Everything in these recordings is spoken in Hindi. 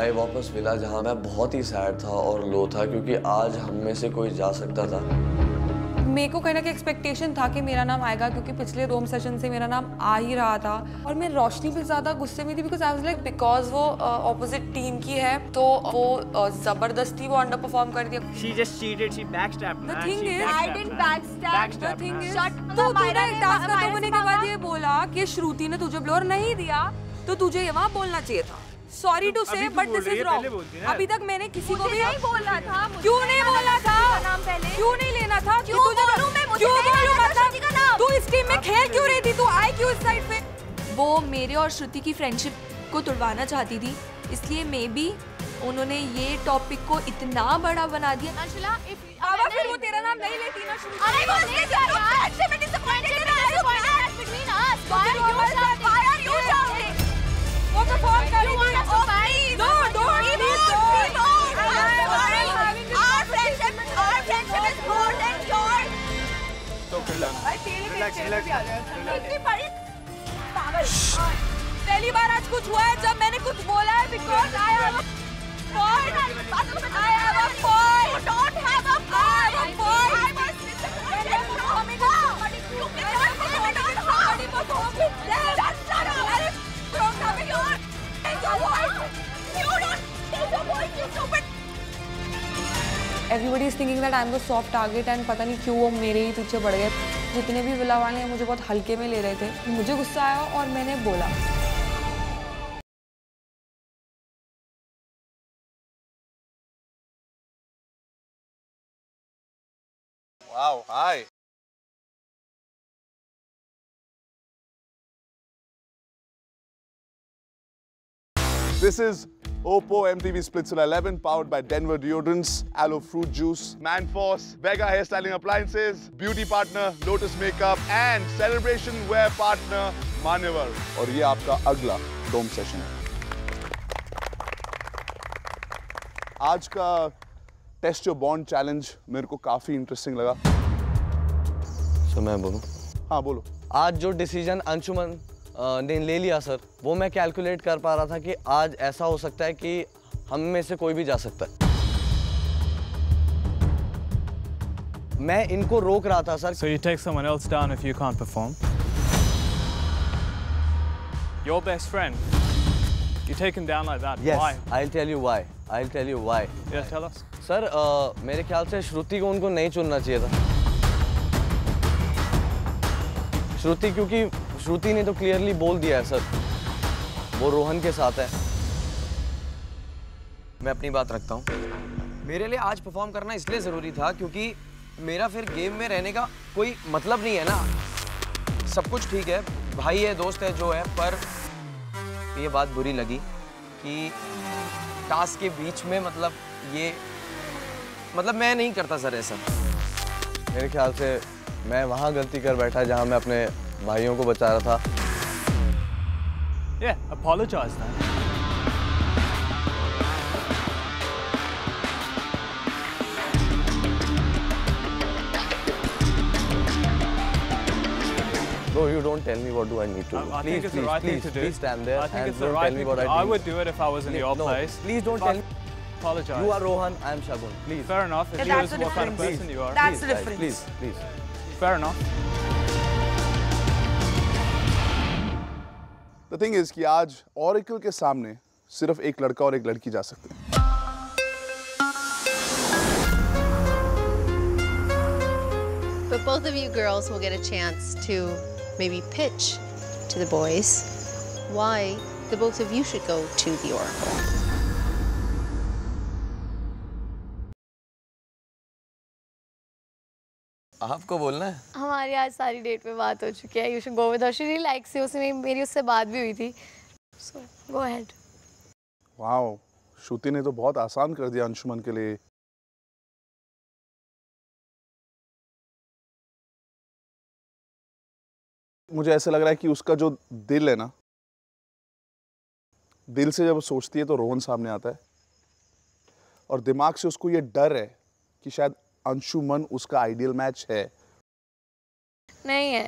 आए वापस विला जहाँ मैं बहुत ही सैड था और लो था क्योंकि आज हम में से कोई जा सकता था मेरे को कहीं ना कहीं एक्सपेक्टेशन था कि मेरा नाम आएगा क्योंकि पिछले रोम सेशन से मेरा नाम आ ही रहा था और मैं रोशनी पे ज़्यादा गुस्से में थी because I was like because वो ऑपोजिट uh, टीम की है तो वो uh, ज़बरदस्ती वो अंडर परफॉर्म कर दिया thing She is- I backstabbed, didn't man. backstab. Backstab, The thing man. is, Shut तू तूने टास्क खत्म होने के बाद ये बोला कि श्रुति ने तुझे ब्लोर नहीं दिया तो तुझे ये वहाँ बोलना चाहिए था sorry to say but this is wrong अभी तक मैंने किसी को भी नहीं बोलना था क्यों नहीं बोला था? नाम पहले। क्यों नहीं लेना था? क्यों बोलूँ मैं? क्यों बोलूँ मतलब। तू इस टीम में खेल क्यों रही थी? तू आई क्यों इस साइड पे? वो मेरे और श्रुति की फ्रेंडशिप को तुड़वाना चाहती थी। इसलिए मे बी उन्होंने ये टॉपिक को इतना बड़ा बना दिया। अंशुला बाबा फिर वो तेरा नाम नहीं लेती ना शुरू अरे वो में है परफॉर्म कर you रही want us to fight no don't I am I'm sorry having this our friendship our friendship is more than yours Relax, relax. इतनी बड़ी पागल पहली बार आज कुछ हुआ है जब मैंने कुछ बोला है because I have a point I have a point You don't have a I have a point. point. I was. You cannot blame it on her. Just shut everybody is thinking that I am the soft target and पता नहीं क्यों वो मेरे ही पीछे पड़ गए। जितने भी विला वाले हैं मुझे बहुत हल्के में ले रहे थे। मुझे गुस्सा आया और मैंने बोला। Wow, hi. This is Oppo MTV Splitsula 11 powered by Denver Deodorants, Aloe Fruit Juice, Manforce, Vega Hairstyling Appliances, Beauty Partner, Lotus Makeup and Celebration Wear Partner Manevar. और ये आपका अगला डोम सेशन है आज का टेस्ट योर बॉन्ड चैलेंज मेरे को काफ़ी इंटरेस्टिंग लगा सो मैं बोलूँ हाँ बोलो आज जो डिसीज़न अंशुमन अ, ने ले लिया सर वो मैं कैलकुलेट कर पा रहा था कि आज ऐसा हो सकता है कि हम में से कोई भी जा सकता है मैं इनको रोक रहा था sir So you take someone else down if you can't perform. Your best friend. You take him down like that. Why? Yes I tell you why I tell you why Yeah, tell us. Sir uh, मेरे ख्याल से श्रुति को उनको नहीं चुनना चाहिए था श्रुति क्योंकि श्रुति ने तो क्लियरली बोल दिया है, सर। वो रोहन के साथ है। मैं अपनी बात रखता हूँ। मेरे लिए आज परफॉर्म करना इसलिए ज़रूरी था क्योंकि मेरा फिर गेम में रहने का कोई मतलब नहीं है ना। सब कुछ ठीक है, भाई है, दोस्त है, जो है, पर ये बात बुरी लगी कि टास्क के बीच में मतलब ये मतलब मैं नहीं करता, सर, ऐसा। मेरे ख्याल से मैं वहाँ गलती कर बैठा जहाँ मैं अपने भाइयों को बचा रहा था Yeah, apologize then. Bro, you don't tell me what do I need to do. I, I please, think it's please, the right please, thing to do. please stand there I think and it's the right tell me thing what I. I would do it if I was in Please- your no, place. Please don't tell me. Apologize. You are Rohan, I am Shagun. Please. Fair enough. If Yeah, you that's the what kind of difference. person you are. That's please, the difference. guys. Please, please. Fair enough. The thing is कि आज ओरेकल के सामने सिर्फ़ एक लड़का और एक लड़की जा सकते हैं But both of you girls will get a chance to maybe pitch to the boys why the both of you should go to the Oracle. आपको बोलना है? हमारी आज सारी डेट पे बात हो चुकी है you should go with her she really likes you उसमें मेरी उससे बात भी हुई थी। सो गो अहेड वाओ श्रुति ने तो बहुत आसान कर दिया अंशुमन के लिए। मुझे ऐसा लग रहा है कि उसका जो दिल है ना दिल से जब वो सोचती है तो रोहन सामने आता है। और दिमाग से उसको ये डर है कि शायद अंशुमन उसका आइडियल मैच है नहीं है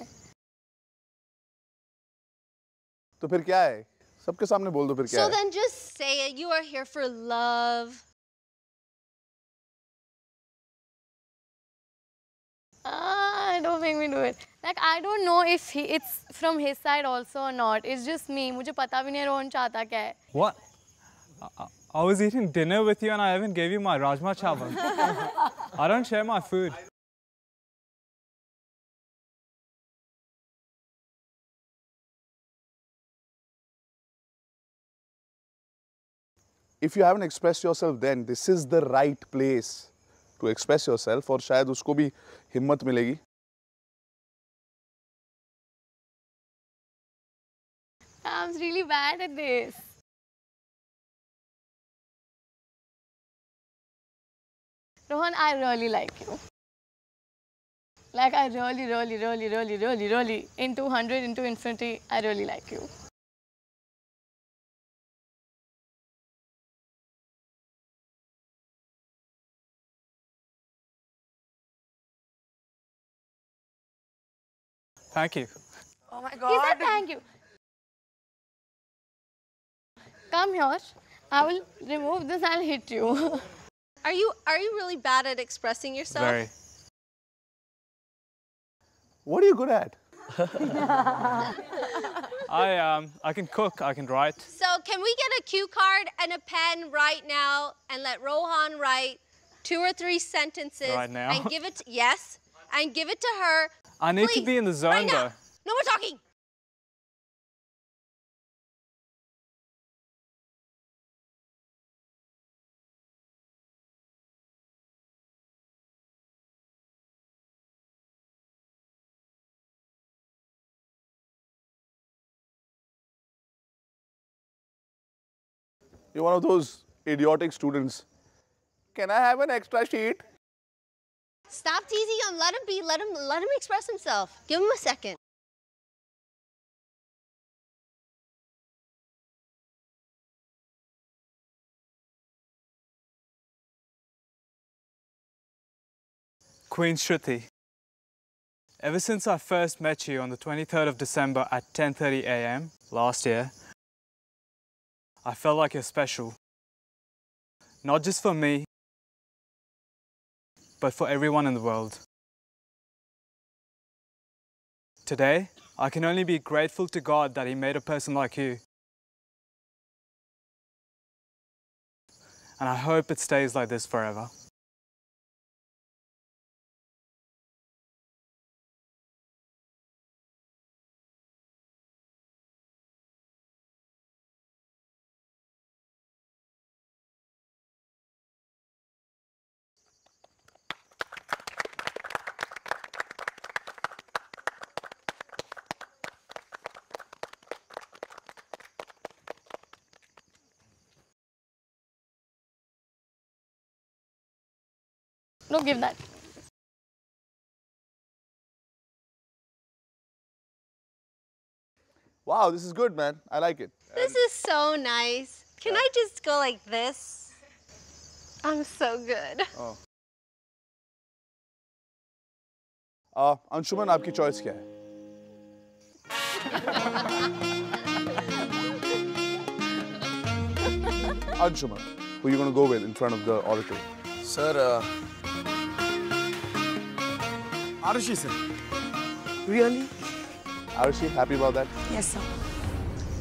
तो फिर क्या है सबके सामने बोल दो फिर क्या So है then just say it. You are here for love. Ah, don't make me do it. Like I don't know if he, it's from his side also or not. It's just me. मुझे पता भी नहीं रोहन चाहता क्या है. What? I, I- I was eating dinner with you and I even gave you my Rajma chawal. I don't share my food. if you haven't expressed yourself then this is the right place to express yourself और शायद उसको भी हिम्मत मिलेगी I'm really bad at this. Rohan, I really like you. Like I really, really, really, really, really, really into 100 into infinity. I really like you. Thank you. Oh my god. He said god. thank you. Come here. I will remove this. I'll hit you. Are you are you really bad at expressing yourself? Very. what are you good at I um I can cook, I can write. So can we get a cue card and a pen right now and let Rohan write two or three sentences Right now? and give it to, yes and give it to her. I need to be in the zone right now. though. No more talking. You're one of those idiotic students can I have an extra sheet Stop teasing him. Let him be. Let him let him express himself. Give him a second. Queen Shruti. Ever since I first met you on the 23rd of December at 10:30 a.m. last year, I felt like you're special. Not just for me, but for everyone in the world. Today, I can only be grateful to God that He made a person like you. And I hope it stays like this forever. no, give that. wow this is good man I like it This is so nice. Can I just go like this? I'm so good. uh, Anshuman आपकी चॉइस क्या है Anshuman, who are you going to go with in front of the oracle? Sir Arushi sir really Arushi, happy about that? Yes, sir.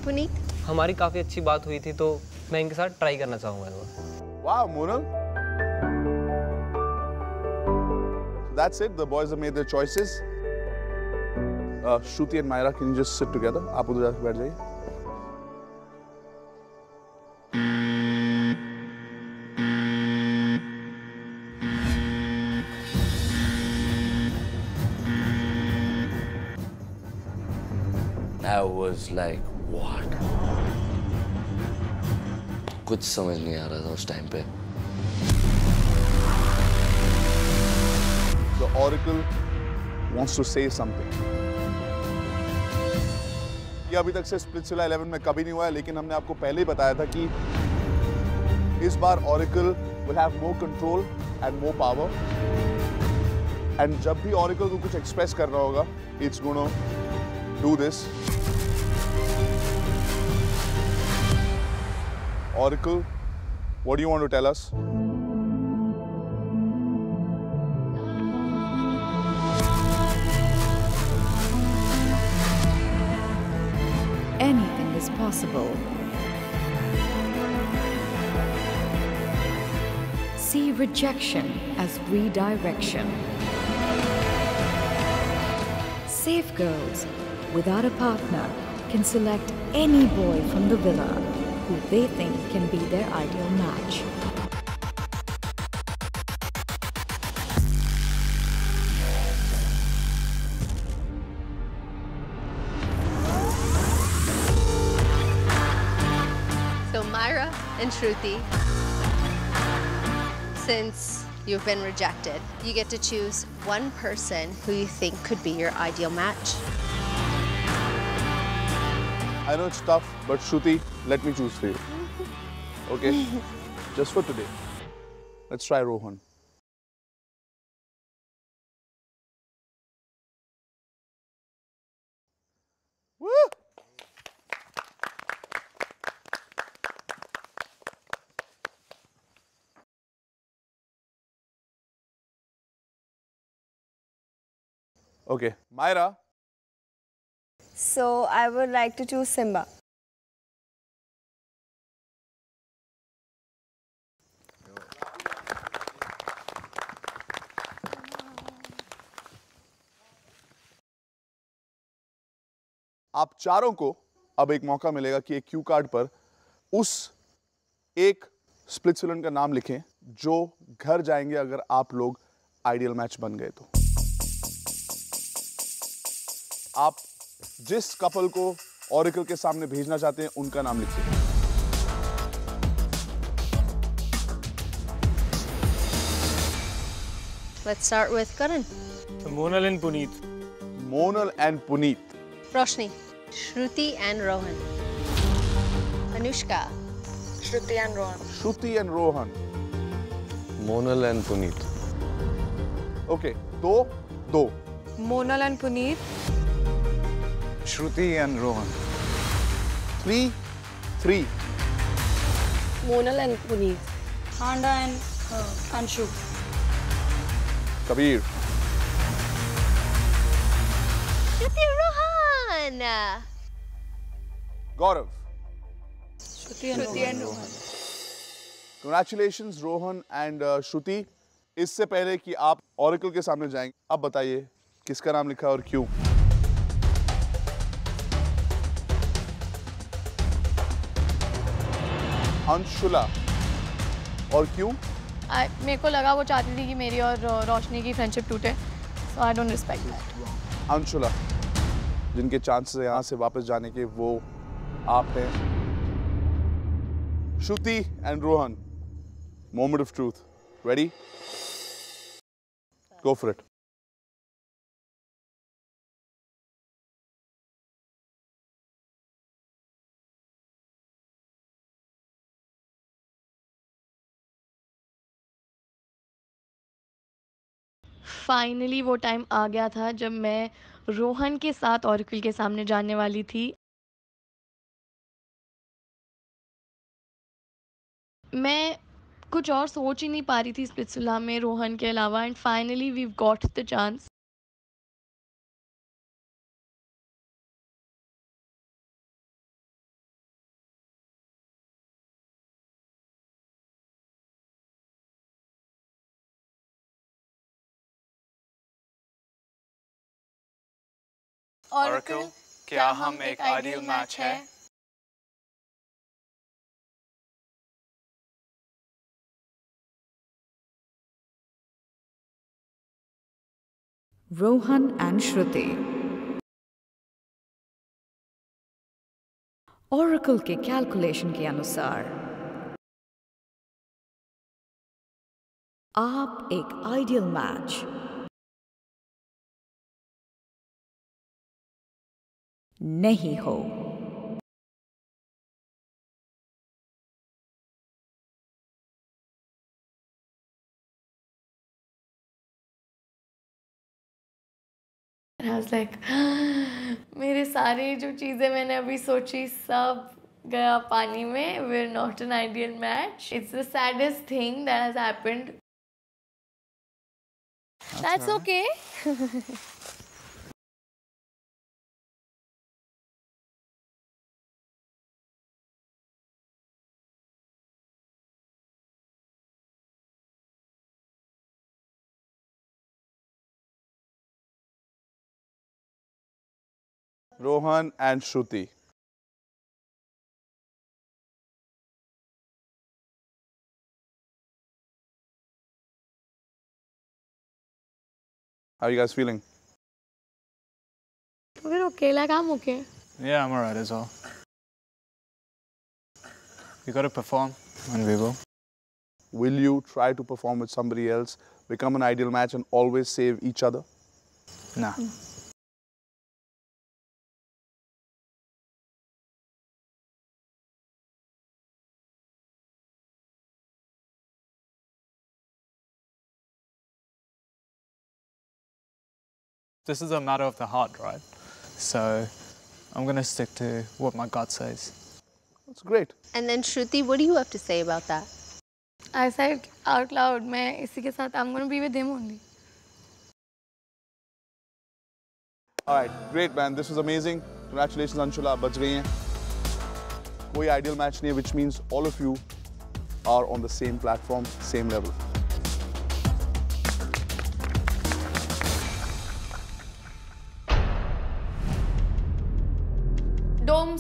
Puneet. हमारी काफ़ी अच्छी बात हुई थी तो मैं इनके साथ ट्राई करना चाहूँगा इस बार Wow, Monal. That's it. The boys have made their choices. Uh, Shruti and Myra, can you just sit together? आप उधर जाके बैठ जाइए. was like, what? कुछ समझ नहीं आ रहा था उस टाइम पे। The Oracle wants to say something ये अभी तक से स्प्लिट सिला इलेवन में कभी नहीं हुआ है लेकिन हमने आपको पहले ही बताया था कि इस बार Oracle will have more control and more power and जब भी ऑरिकल को कुछ एक्सप्रेस कर रहा होगा it's gonna do this Oracle, what do you want to tell us? Anything is possible. See rejection as redirection. Safe girls without a partner can select any boy from the villa who they think can be their ideal match. So Myra and Shruti, since you've been rejected, you get to choose one person who you think could be your ideal match. I know it's tough, but Shruti, let me choose for you. Okay? Just for today. Let's try Rohan. Woo! Okay, Myra, So, I would like to choose Simba. आप चारों को अब एक मौका मिलेगा कि एक क्यू कार्ड पर उस एक स्प्लिट स्प्लिट्सविलन का नाम लिखें, जो घर जाएँगे अगर आप लोग आइडियल मैच बन गए तो आप जिस कपल को ऑरिकल के सामने भेजना चाहते हैं उनका नाम लिखिए Let's start with Karan. Monal and Puneet. Monal and Puneet. Roshni, Shruti and Rohan. Anushka. Shruti and Rohan. Shruti and Rohan. Monal and Puneet. Okay, दो दो Monal and Puneet. Shruti and Rohan. Three, three. Monal and Puneet. Handa and uh, Anshu. Kabir. Shruti Rohan. Gaurav. Shruti and Shruti and Rohan. Congratulations, Rohan and uh, Shruti. इससे पहले कि आप ऑरिकल के सामने जाएँगे अब बताइए किसका नाम लिखा और क्यों अंशुला और क्यों? I- मेरे को लगा वो चाहती थी कि मेरी और रोशनी की फ्रेंडशिप टूटे। So I don't respect that Anshula जिनके चांसेस है यहाँ से वापस जाने के वो आप हैं। Shruti and Rohan moment of truth ready go for it finally वो टाइम आ गया था जब मैं रोहन के साथ औरकुल के सामने जाने वाली थी। मैं कुछ और सोच ही नहीं पा रही थी इस पिछला में रोहन के अलावा and finally we got the chance Oracle, क्या हम एक आइडियल मैच है Rohan and Shruti. Oracle के कैलकुलेशन के अनुसार आप एक आइडियल मैच नहीं हो। लाइक मेरे सारे जो चीज़ें मैंने अभी सोची सब गया पानी में। We are not an ideal match it's the saddest thing that has happened that's okay Rohan and Shruti. How are you guys feeling? we're okay like I'm okay Yeah, I'm alright as well. We gotta perform, and we will. Will you try to perform with somebody else, become an ideal match, and always save each other? Nah. This is a matter of the heart, right? So I'm gonna stick to what my gut says. That's great. And then Shruti, what do you have to say about that? I said out loud मैं इसी के साथ I'm gonna be with him only All right, great man. This was amazing. Congratulations, Anshula. बच गई हैं. कोई ideal match नहीं है, which means all of you are on the same platform, same level.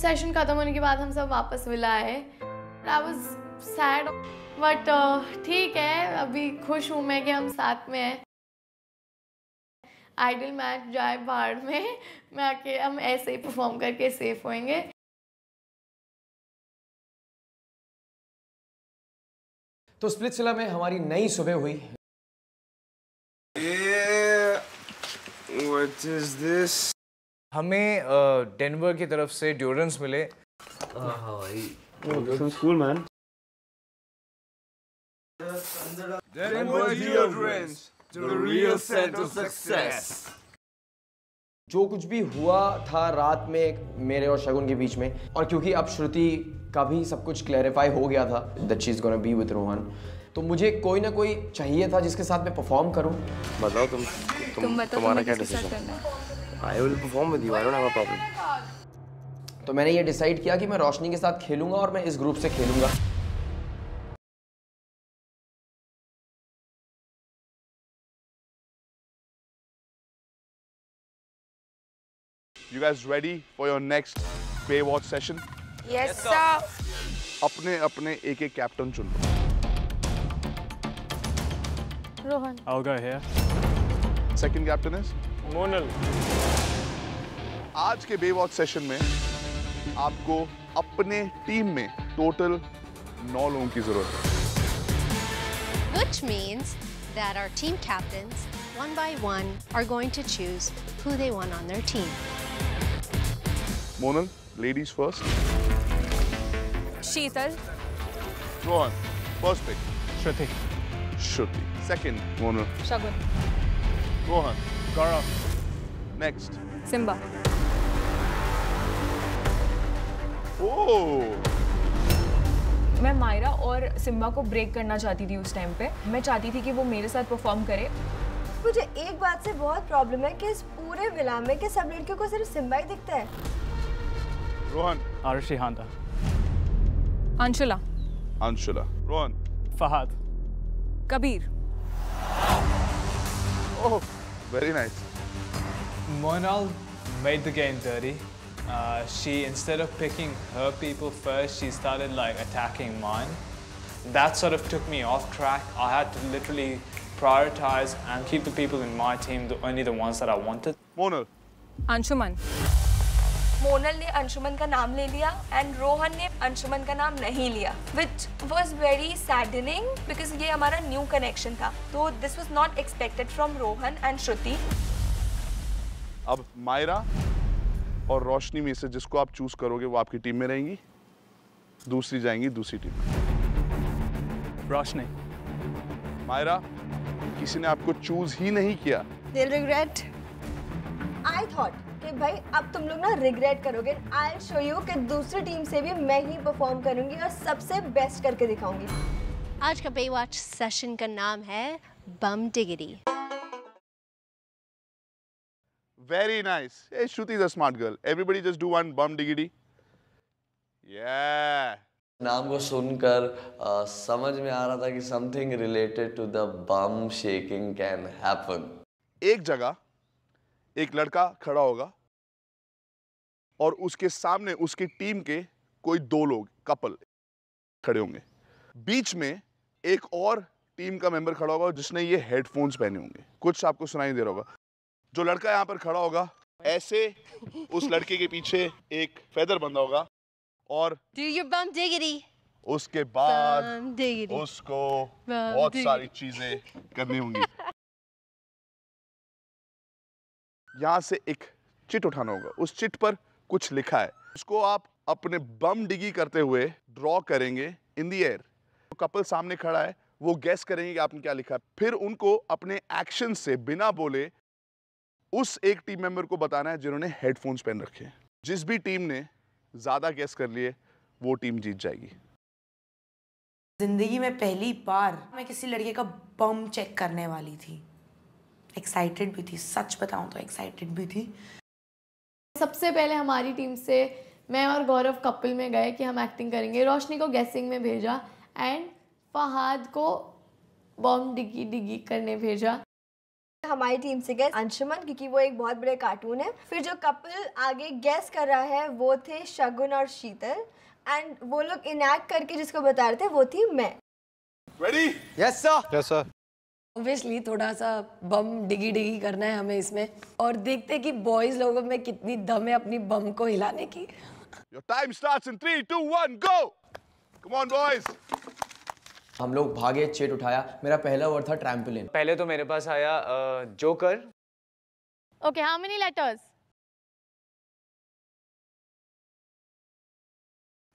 Session खत्म होने के बाद हम सब वापस विला आए आई वाज सैड बट ठीक है अभी खुश हूँ मैं कि हम साथ में हैं। आइडल मैच जाए बाहर में मैं आके हम ऐसे ही परफॉर्म करके सेफ़ होएँगे। तो स्प्लिट्सविला में हमारी नई सुबह हुई। What is this? हमें डेनवर की तरफ़ से ड्यूरेंस मिले। real scent of success. जो कुछ भी हुआ था रात में मेरे और शगुन के बीच में और क्योंकि अब श्रुति का भी सब कुछ क्लैरिफाई हो गया था that she is gonna be with Rohan तो मुझे कोई ना कोई चाहिए था जिसके साथ मैं परफॉर्म करूँ। बताओ तुम तुम बताओ तुम्हारा तुम्हें क्या डिसीज़न है? I will perform with you I don't have a problem तो मैंने ये डिसाइड किया कि मैं रोशनी के साथ खेलूँगा और मैं इस ग्रुप से खेलूँगा। You guys ready for your next Baywatch session? Yes, sir. अपने अपने एक एक कैप्टन चुन लो। Rohan. I'll go here. Second captain is Monal आज के बेवॉच सेशन में आपको अपने टीम में टोटल नौ लोगों की ज़रूरत है Which means that our team captains, one by one, are going to choose who they want on their team. Monal ladies first Sheetal Rohan first pick Shruti. Shruti second Monal Shagun Rohan Gaurav. Next Simba oh मैं मायरा और सिम्बा को ब्रेक करना चाहती थी उस टाइम पे। मैं चाहती थी कि वो मेरे साथ परफॉर्म करे। मुझे एक बात से बहुत प्रॉब्लम है कि इस पूरे विला में के सब लड़कियों को सिर्फ़ सिम्बा ही दिखता है। Rohan. Arushi Handa. Anshula. Anshula. Rohan. Fahad. Kabir. Oh. Very nice. Monal made the game dirty. Uh, she, instead of picking her people first, she started like attacking mine. That sort of took me off track. I had to literally prioritize and keep the people in my team, the, only the ones that I wanted. Monal. Anshuman. Monal ने अंशुमन का नाम ले लिया एंड रोहन ने अंशुमन का नाम नहीं लिया which was very saddening because ये हमारा न्यू कनेक्शन था तो this was not expected from Rohan and Shruti अब मायरा और रोशनी में से जिसको आप चूज़ करोगे वो आपकी टीम में रहेंगी दूसरी जाएँगी दूसरी टीम में Roshni. मायरा किसी ने आपको चूज़ ही नहीं किया They'll regret. I thought कि भाई अब तुम लोग ना रिग्रेट करोगे आई शो यू कि दूसरी टीम से भी मैं ही परफॉर्म करूँगी और सबसे बेस्ट करके दिखाऊँगी आज का बेवॉच सेशन का नाम है बम डिगरी Very nice. Hey, Shruti is a smart girl. Everybody just do one bum diggity. Yeah. नाम को सुनकर अ, समझ में आ रहा था कि something related to the bum shaking can happen एक जगह एक लड़का खड़ा होगा और उसके सामने उसकी टीम के कोई दो लोग कपल खड़े होंगे। बीच में एक और टीम का मेंबर खड़ा होगा जिसने ये हेडफोन्स पहने होंगे। कुछ आपको सुनाई दे रहा होगा। जो लड़का यहाँ पर खड़ा होगा ऐसे उस लड़के के पीछे एक फेदर बंधा होगा और. उसके बाद उसको बहुत सारी चीज़ें करनी होंगी। यहाँ से एक चिट उठाना होगा। उस चिट पर कुछ लिखा है। उसको आप अपने बम डिगी करते हुए ड्रॉ करेंगे इन दी एयर तो कपल सामने खड़ा है, वो गैस करेंगे कि आपने क्या लिखा है। फिर उनको अपने एक्शन से बिना बोले उस एक टीम मेंबर को बताना है जिन्होंने हेडफोन्स पहन रखे हैं। जिस भी टीम ने ज़्यादा गैस कर लिए, वो टीम जीत जाएगी। ज़िंदगी में पहली बार मैं किसी लड़के का बम चेक करने वाली थी। एक्साइटेड भी थी सच बताऊँ तो एक्साइटेड भी थी। सबसे पहले हमारी टीम से मैं और गौरव कपल में गए कि हम एक्टिंग करेंगे। रोशनी को गैसिंग में भेजा एंड फहाद को बॉम्ब डिगी डिगी करने भेजा। हमारी टीम से गए अंशुमन क्योंकि वो एक बहुत बड़े कार्टून है। फिर जो कपल आगे गैस कर रहा है वो थे शगुन और शीतल। एंड वो लोग इनैक्ट करके जिसको बता रहे थे वो थी मैं। Ready yes sir yes sir obviously थोड़ा सा बम डिगी डिगी करना है हमें इसमें। और देखते हैं कि बॉयज़ लोगों में कितनी दम है अपनी बम को हिलाने की। Your time starts in three, two, one, go! Come on, boys. हम लोग भागे चेट उठाया। मेरा पहला वर्ड था ट्रैम्पोलिन पहले तो मेरे पास आया joker okay how many letters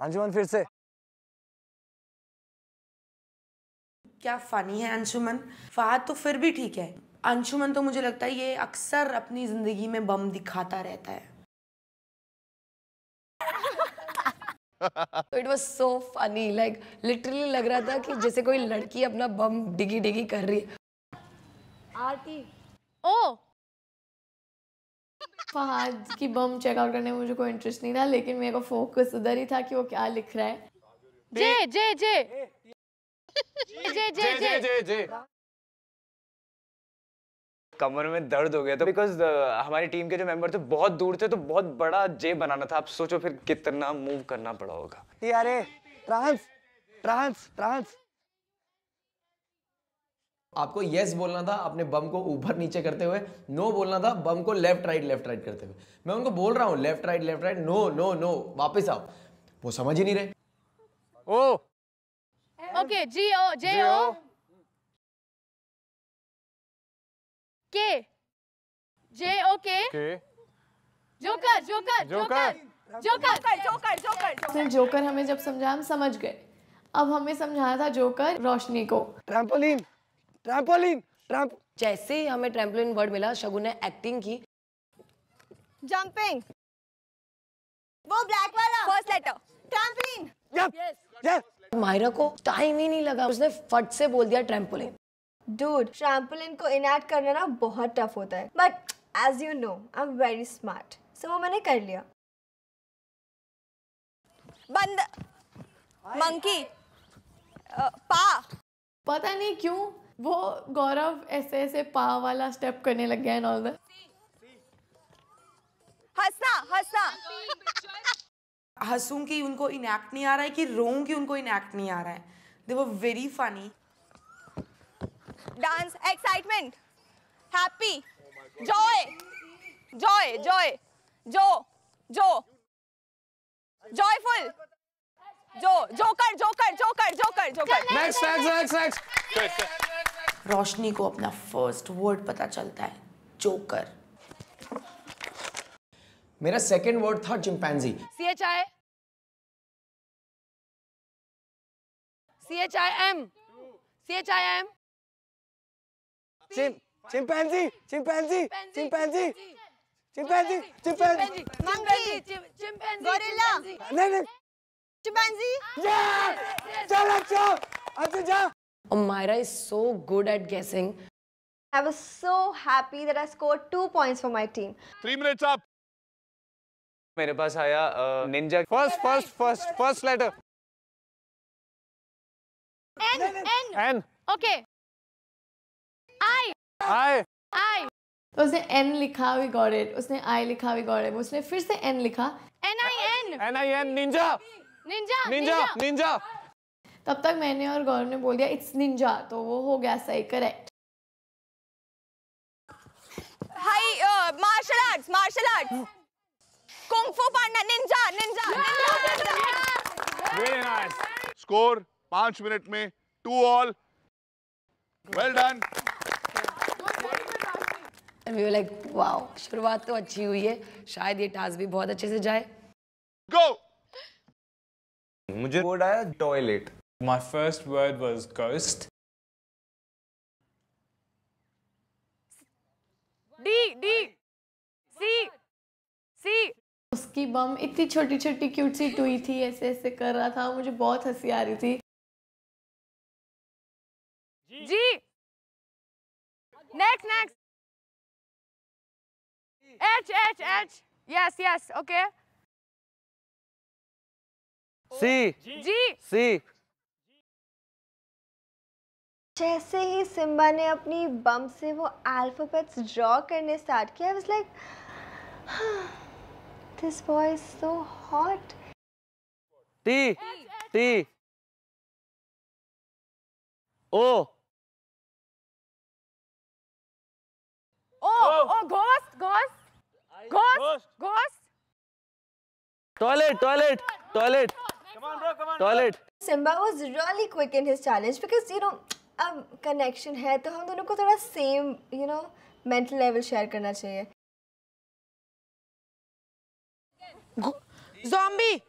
Anjuman फिर से। क्या फनी है अंशुमन? फहद तो फिर भी ठीक है। अंशुमन तो मुझे लगता है ये अक्सर अपनी ज़िंदगी में बम दिखाता रहता है। It was so funny like literally लग रहा था कि जैसे कोई लड़की अपना बम डिगी डिगी कर रही है। आरती। ओ! फहाद की बम चेकआउट करने में मुझे कोई इंटरेस्ट नहीं था लेकिन मेरे को फोकस उधर ही था कि वो क्या लिख रहा है। J J J! J J J J जे कमर में दर्द हो गया था बिकॉज़ हमारी टीम के जो मेंबर थे बहुत दूर थे तो बहुत बड़ा जे बनाना था। आप सोचो फिर कितना मूव करना पड़ा होगा। TRA trans trans trans. आपको यस बोलना था अपने बम को ऊपर नीचे करते हुए नो बोलना था बम को लेफ़्ट राइट लेफ़्ट राइट करते हुए। मैं उनको बोल रहा हूँ left right left right no no no वापस आओ। वो समझ ही नहीं रहे। ओ ओके जी ओ जे ओ के J O K joker joker joker joker joker joker फिर जोकर हमें जब समझा हम समझ गए। अब हमें समझाना था जोकर रोशनी को। ट्रैम्पोलिन ट्रैम्पोलिन ट्रैम्प जैसे ही हमें ट्रैम्पोलिन वर्ड मिला शगुन ने एक्टिंग की। जंपिंग वो ब्लैक वाला। First letter trampoline yes yes Myra को टाइम ही नहीं लगा। उसने फट से बोल दिया ट्रैम्पोलिन डूड ट्रैम्पोलिन को इनैक्ट करना ना बहुत टफ होता है। But as you know I am very smart सो वो मैंने कर लिया। बंद। मंकी पा। पता नहीं क्यों वो गौरव ऐसे ऐसे पा वाला स्टेप करने लग गया एंड ऑल द हंसना हंसना। हंसूं कि उनको इनैक्ट नहीं आ रहा है कि रोऊं कि उनको इनैक्ट नहीं आ रहा है। They were very funny dance excitement happy joy joy joy जो जो जॉयफुल जो joker joker joker joker joker next next next next Roshni को अपना फ़र्स्ट वर्ड पता चलता है जोकर मेरा सेकंड वर्ड था chimpanzee C H I C H I M C H I M chimpanzee chimpanzee chimpanzee chimpanzee chimpanzee monkey gorilla नहीं नहीं चिंपैंजी चल अच्छा अच्छा जा Oh, Myra is so good at guessing. I was so happy that I scored two points for my team. Three minutes up. मेरे पास आया ninja first first first first letter N, N. N Okay. I. I I. तो उसने एन लिखा वी गॉट इट उसने आई लिखा वी गॉट इट उसने फिर से एन लिखा N I N. N I N ninja Ninja. Ninja ninja तब तक मैंने और गौरव ने बोल दिया इट्स निंजा तो वो हो गया सही correct Hi. Uh, martial arts. Martial arts. Kung Fu Panda. Ninja. Ninja. Ninja. Very nice. Score पाँच मिनट में two all. Well done. And we were like, wow, शुरुआत तो अच्छी हुई है शायद ये टास्क भी बहुत अच्छे से जाए Go. मुझे वर्ड आया toilet My first word was ghost. D. D. C. C. उसकी बम इतनी छोटी छोटी क्यूट सी टुई थी ऐसे ऐसे कर रहा था मुझे बहुत हँसी आ रही थी G. Next. Next. H. H. H. Yes. Yes. Okay. सी G. सी जैसे ही सिम्बा ने अपनी बम से वो अल्फाबेट्स ड्रॉ करने स्टार्ट किया I was like this boy is so hot T T O Oh. Oh. Ghost. Ghost. Ghost. Ghost. Toilet toilet toilet toilet Simba was really quick in his challenge because you know अब कनेक्शन है तो हम दोनों को थोड़ा same you know mental level share करना चाहिए Zombie.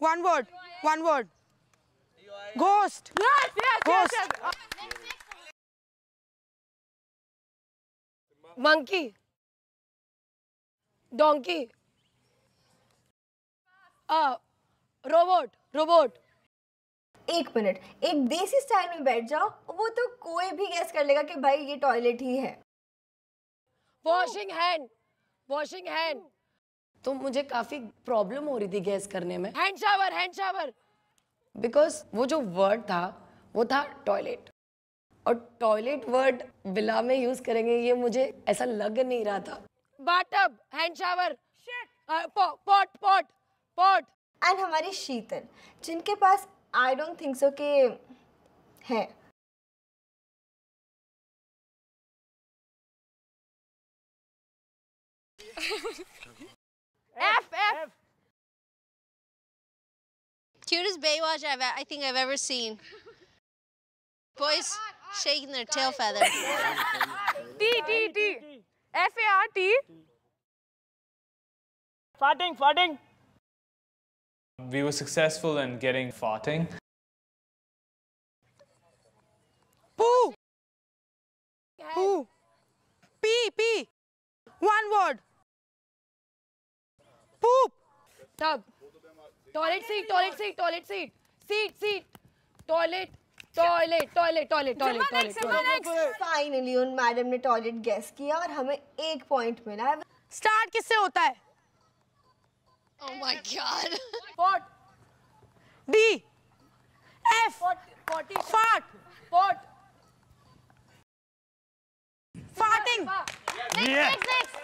One word. One word. Ghost. Yes. Yes. Ghost. Yes. yes. monkey donkey uh robot robot एक मिनट एक देसी स्टाइल में बैठ जाओ वो तो कोई भी गेस कर लेगा कि भाई ये टॉयलेट ही है वॉशिंग हैंड वॉशिंग हैंड तो मुझे काफ़ी प्रॉब्लम हो रही थी गैस करने में। Hand shower hand shower because वो जो वर्ड था वो था टॉयलेट और टॉयलेट वर्ड बिला में यूज़ करेंगे ये मुझे ऐसा लग नहीं रहा था। Bathtub hand shower pot pot pot and हमारी शीतल जिनके पास आई डोंट थिंक सो के है। F. F. Cutest Baywatch I've, I think I've ever seen. Boys shaking their tail feather. T. T. T. F. A. R. T. Farting, farting. We were successful in getting farting. Poo. Poo. Pee. Pee. One word. Poop. Tub. Toilet seat, toilet seat, toilet seat. Seat, seat. Toilet, toilet, toilet, toilet, toilet, toilet, toilet. Finally उन मैडम ने टॉयलेट गेस किया और हमें एक पॉइंट मिला है स्टार्ट किससे होता है Oh my god. Pot. D. F. Potty. Fart. Pot. Farting. Next, next.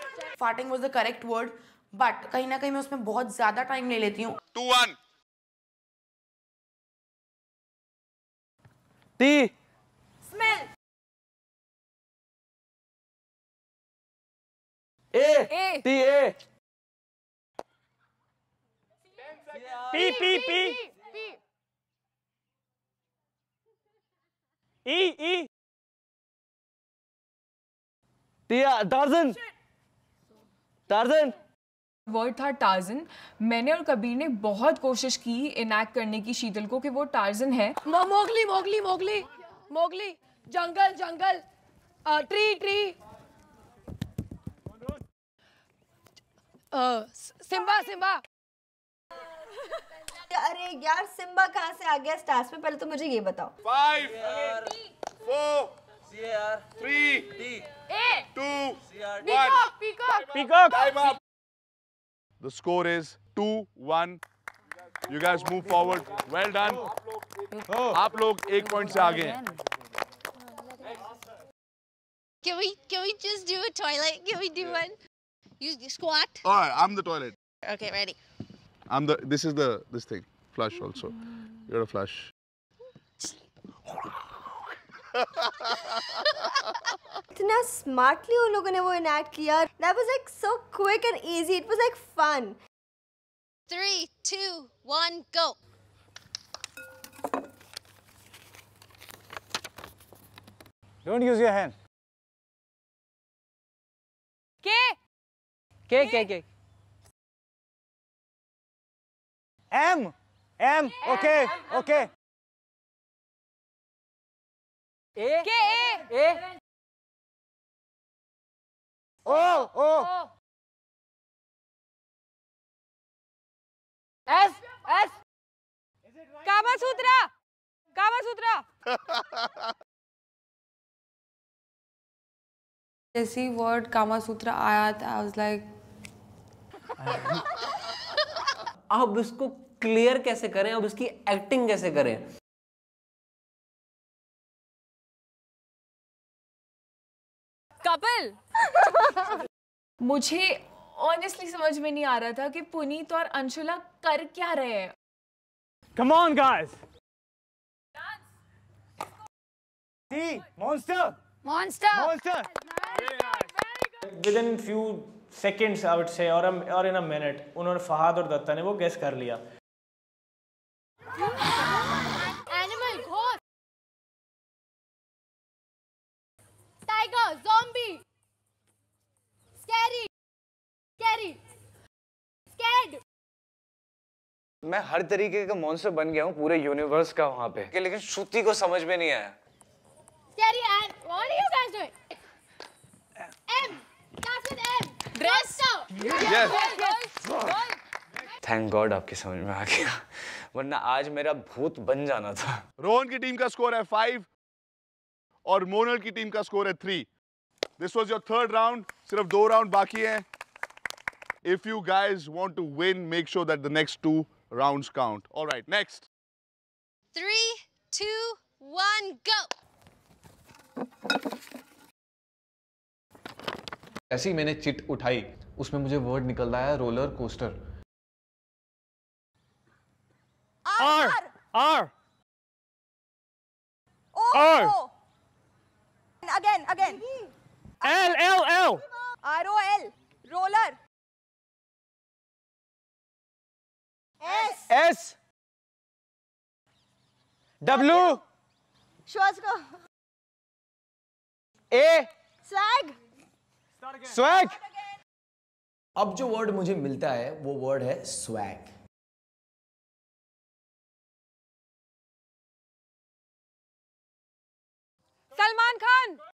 Farting was the correct word, but कहीं ना कहीं मैं उसमें बहुत ज़्यादा टाइम ले लेती हूँ. Two one T smell A A. T A P, P, P. P. E, E. टिया टार्जन टार्जन वर्ड था टार्जन मैंने और कबीर ने बहुत कोशिश की इनैक्ट करने की शीतल को कि वो टार्जन है। Mowgli Mowgli Mowgli Mowgli jungle jungle tree tree. Simba Simba अरे यार सिम्बा कहाँ से आ गया? स्टार्स में पहले तो मुझे ये बताओ। Five, four, three, two, one. Peacock. Time up. The score is 2-1. You guys move forward. Well done. आप लोग एक पॉइंट से आगे हैं Can we can we just do a toilet? Can we do one? You, you squat. All right, I'm the toilet. Okay, ready. I'm the. This is the this thing. Flush also. You're a flush. इतना स्मार्टली उन लोगों ने वो इनैक्ट किया that was like so quick and easy it was like fun Three, two, one, go. Don't use your hand. के के के के M. M. Okay. Okay. A? K A? A? O. O. S S. Kama Sutra Kama Sutra जैसे वर्ड कामा सूत्र आया था आई वाज लाइक अब इसको क्लियर कैसे करें? अब इसकी एक्टिंग कैसे करें? कपिल मुझे ऑनेस्टली समझ में नहीं आ रहा था कि पुनीत और अंशुला कर क्या रहे हैं। Come on guys monster monster monster with और और इन मिनट उन्होंने फहाद और दत्ता ने वो गैस कर लिया। मैं हर तरीके का मॉन्स्टर बन गया हूँ पूरे यूनिवर्स का वहाँ पे लेकिन श्रुति को समझ में नहीं आया Scary and what are you guys doing? M. Starts with M. Dress. Yes. Thank god आपकी समझ में आ गया वरना आज मेरा भूत बन जाना था रोहन की टीम का स्कोर है फाइव और मोनल की टीम का स्कोर है three this was your third round सिर्फ़ दो राउंड बाकी हैं if you guys want to win make sure that the next two round count all right next Three, two, one, go. ऐसे ही मैंने चिट उठाई उसमें मुझे वर्ड निकल रहा है roller coaster R. R. O. R. O. Again, again. L L. L. R O L. Roller. S. S. W. Swag go. A. Swag. Swag. अब जो वर्ड मुझे मिलता है वो वर्ड है स्वैग सलमान खान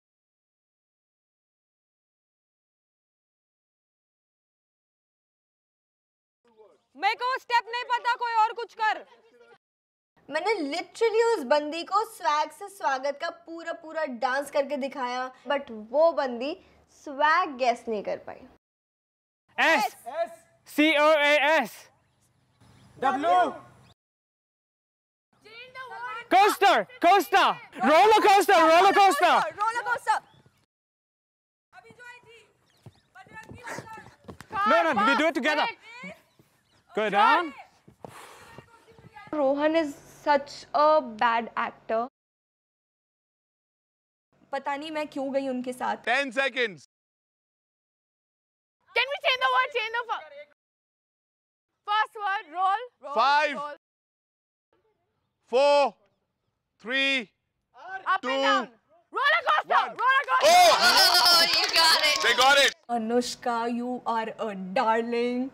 मेरे को स्टेप नहीं पता कोई और कुछ कर। मैंने लिटरली उस बंदी को स्वैग से स्वागत का पूरा पूरा डांस करके दिखाया बट वो बंदी स्वैग गैस नहीं कर पाई। S C O S W coaster coaster roller coaster roller coaster roller coaster no no we do it together Go down. Rohan is such a bad actor पता नहीं मैं क्यों गई उनके साथ ten seconds Can we change the word? Change the fir- first word. Roll. roll Five. Roll. four three Up two and down. Roller coaster. Roller coaster. Oh! oh, you got it. they got it Anushka you are a darling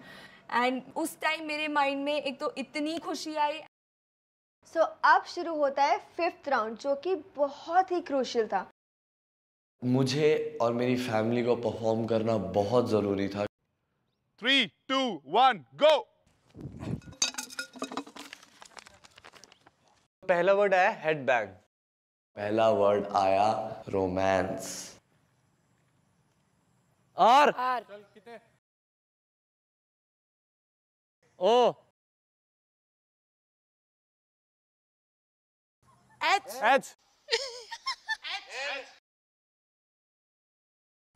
and उस टाइम मेरे माइंड में एक तो इतनी खुशी आई। सो so, अब शुरू होता है फिफ्थ राउंड जो कि बहुत ही क्रूशियल था। मुझे और मेरी फैमिली को परफॉर्म करना बहुत ज़रूरी था। थ्री टू वन गो पहला वर्ड आया हेड बैग पहला वर्ड आया romance R R O H H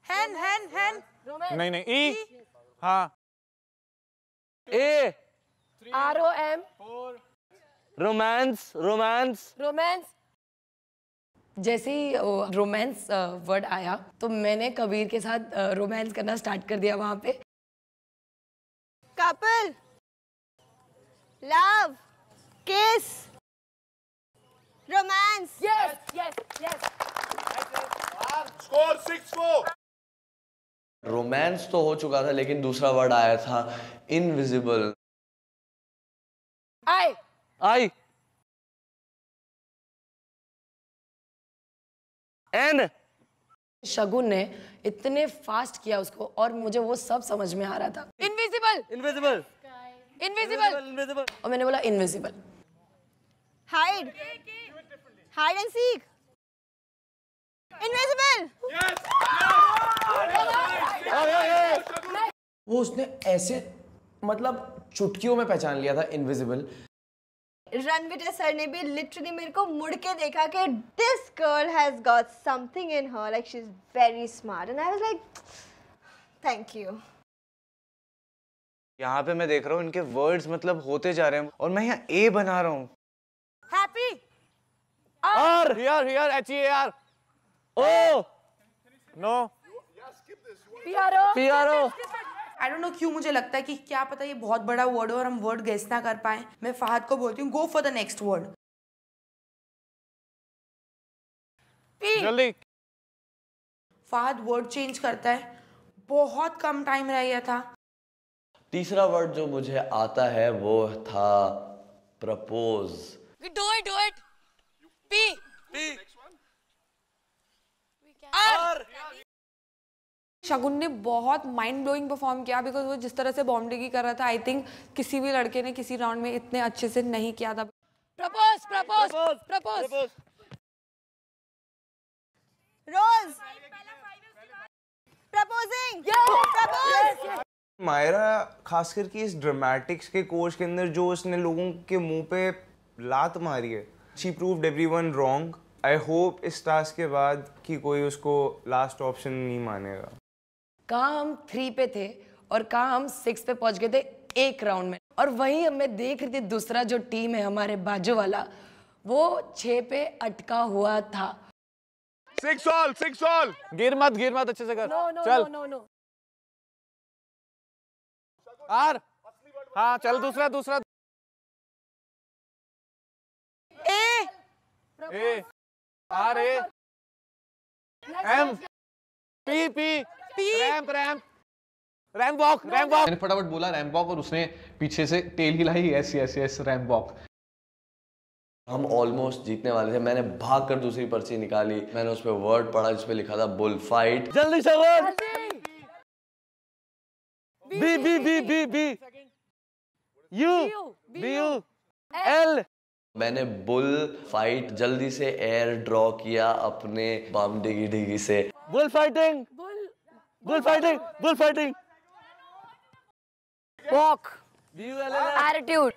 हैन हैन हैन नहीं नहीं ई हाँ. A R O M romance romance romance जैसे ही रोमांस वर्ड आया तो मैंने कबीर के साथ रोमांस करना स्टार्ट कर दिया वहाँ पे। Couple! Love kiss romance yes yes yes Score six four. Romance तो हो चुका था लेकिन दूसरा वर्ड आया था इनविजिबल आई आई एन शगुन ने इतने फास्ट किया उसको और मुझे वो सब समझ में आ रहा था। इनविजिबल इनविजिबल इनविजिबल इनविजिबल और मैंने बोला invisible hide hide and seek invisible वो उसने ऐसे मतलब चुटकियों में पहचान लिया था इनविजिबल रणविजय सर ने भी लिटरली मेरे को मुड़ के देखा कि this girl has got something in her like she is very smart and I was like thank you यहाँ पे मैं देख रहा हूँ इनके वर्ड्स मतलब होते जा रहे हैं। और मैं यहाँ ए बना रहा हूँ। Happy R here here H E R O! No pro pro I don't know क्यों मुझे लगता है कि क्या पता ये बहुत बड़ा वर्ड हो और हम वर्ड गेस ना कर पाए। मैं फहद को बोलती हूँ go for the next word जल्दी। फहद वर्ड चेंज करता है। बहुत कम टाइम रह गया था। तीसरा वर्ड जो मुझे आता है वो था propose. Do it do it P Shagun ने बहुत माइंड ब्लोइंग परफॉर्म किया बिकॉज़ वो जिस तरह से बॉम्बडिगी कर रहा था आई थिंक किसी भी लड़के ने किसी राउंड में इतने अच्छे से नहीं किया था। Propose propose propose rose proposing propose Myra खास करके इस ड्रामेटिक्स के कोर्स के अंदर जो उसने लोगों के मुँह पे लात मारी है। She proved everyone wrong I hope इस टास्क के बाद कि कोई उसको लास्ट ऑप्शन नहीं मानेगा। कहाँ हम थ्री पे थे और कहाँ हम सिक्स पे पहुँच गए थे एक राउंड में। और वहीं मैं देख रही थी दूसरा जो टीम है हमारे बाजू वाला वो छह पे अटका हुआ था। Six all, six all. गिर मत गिर मत अच्छे से कर। नो नो चल। No no no R. हाँ चल दूसरा दूसरा। A. A. R A. M. P P. Ramp ramp ramp walk ramp walk. मैंने फटाफट बोला रैम्प वॉक और उसने पीछे से टेल हिलाई yes yes yes ramp walk. हम ऑलमोस्ट जीतने वाले थे। मैंने भाग कर दूसरी पर्ची निकाली। मैंने उस पर वर्ड पढ़ा जिसपे लिखा था बुल फाइट। जल्दी Shagun B B B B B U B U L मैंने बुल फाइट जल्दी से एयर ड्रॉ किया अपने बम डिगी डिगी से। Bull fighting. Bull fighting bull fighting. Walk. Attitude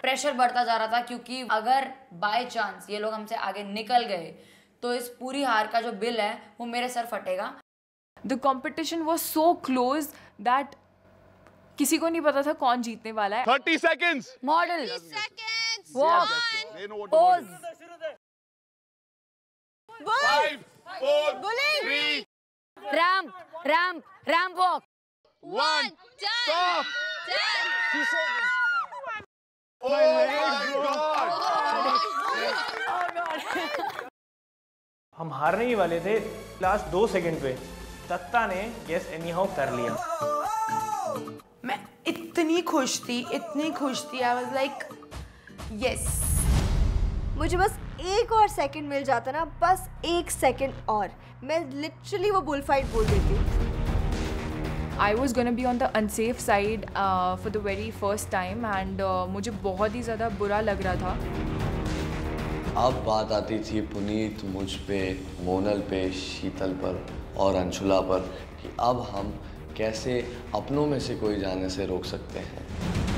pressure बढ़ता जा रहा था क्योंकि अगर बाय चांस ये लोग हमसे आगे निकल गए तो इस पूरी हार का जो बिल है वो मेरे सर फटेगा। The competition was so close that किसी को नहीं पता था कौन जीतने वाला है thirty second model ramp ramp ramp walk one. Stop. Oh my God. हम हारने ही वाले थे लास्ट दो सेकंड पे दत्ता ने गेस एनी हाउ कर लिया मैं इतनी खुश थी इतनी खुश थी आई वाज लाइक यस मुझे बस एक और सेकंड मिल जाता ना बस एक सेकंड और। मैं लिटरली वो बुल फाइट बोल देती I was gonna be on the unsafe side for the very first time and मुझे बहुत ही ज़्यादा बुरा लग रहा था। अब बात आती थी पुनीत मुझ पे मोनल पे शीतल पर और अंशुला पर कि अब हम कैसे अपनों में से कोई जाने से रोक सकते हैं।